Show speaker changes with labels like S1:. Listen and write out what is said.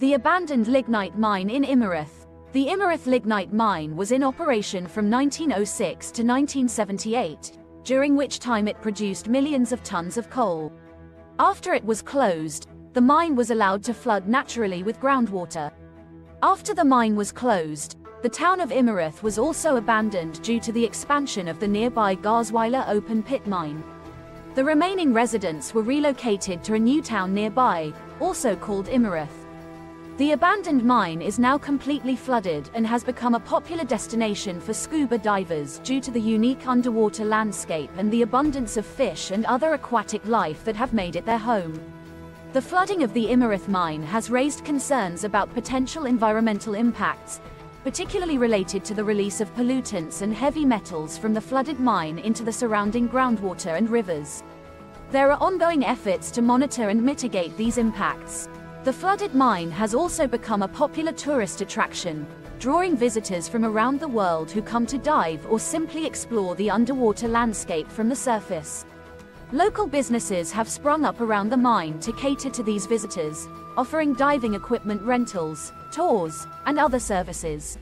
S1: The abandoned lignite mine in Immerath. The Immerath lignite mine was in operation from 1906 to 1978, during which time it produced millions of tons of coal. After it was closed, the mine was allowed to flood naturally with groundwater. After the mine was closed, the town of Immerath was also abandoned due to the expansion of the nearby Garzweiler open pit mine. The remaining residents were relocated to a new town nearby, also called Immerath. The abandoned mine is now completely flooded and has become a popular destination for scuba divers due to the unique underwater landscape and the abundance of fish and other aquatic life that have made it their home. The flooding of the Immerath mine has raised concerns about potential environmental impacts, particularly related to the release of pollutants and heavy metals from the flooded mine into the surrounding groundwater and rivers. There are ongoing efforts to monitor and mitigate these impacts. The flooded mine has also become a popular tourist attraction, drawing visitors from around the world who come to dive or simply explore the underwater landscape from the surface. Local businesses have sprung up around the mine to cater to these visitors, offering diving equipment rentals, tours, and other services.